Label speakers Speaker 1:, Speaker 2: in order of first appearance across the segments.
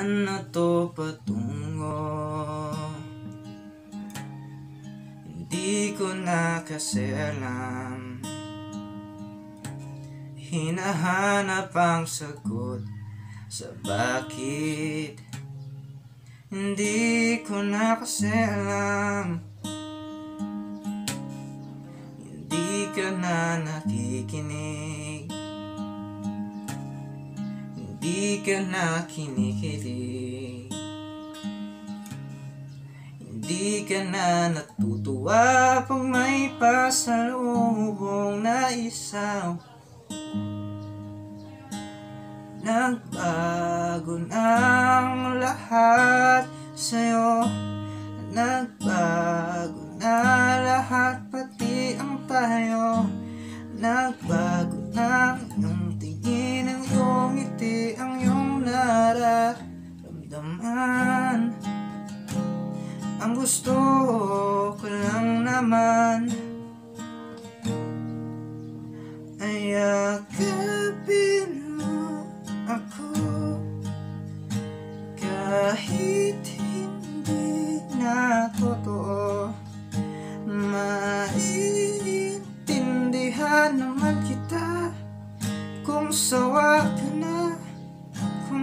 Speaker 1: Saan na to patungo? Hindi ko na kasi alam. Hinahanap ang sagot sa bakit. Hindi ko na kasi alam. Hindi ka na nakikinig Hindi ka na kinikilig. Hindi ka na natutuwa Pag may pasalubong na isaw. Nagbago ng lahat sa'yo. Nagbago na lahat pati ang tayo Nagbago na yung tingin nararamdaman Ang gusto ko lang naman Ay yakapin mo ako. Kahit hindi na totoo Maiintindihan naman kita Kung sawa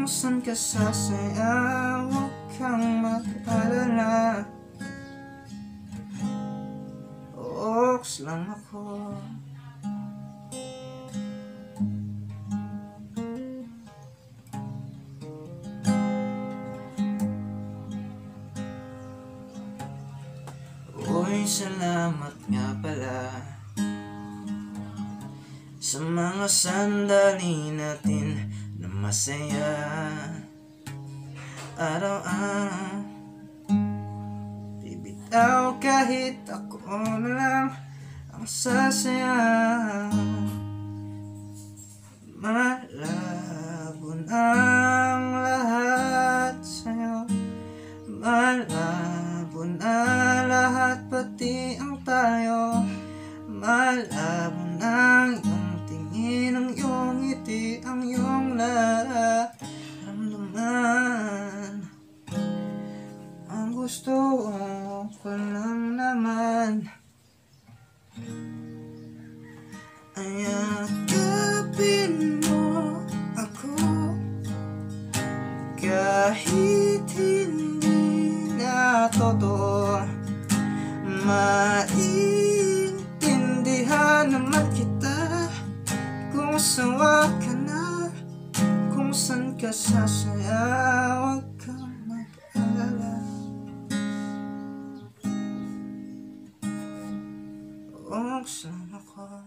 Speaker 1: Kung saan ka sasaya Huwag kang mag-alala. Oks lang ako. Uy, salamat nga pala Sa mga sandali natin na masaya. Araw-araw Bibitaw kahit ako na lang ang sasaya. Malabo ang lahat sa'yo. Malabo na lahat pati ang tayo. Malabo totoo Maintindihan naman kita. Kung sawa ka na Kung saan ka sasaya Huwag kang mag-alala. Huwag ako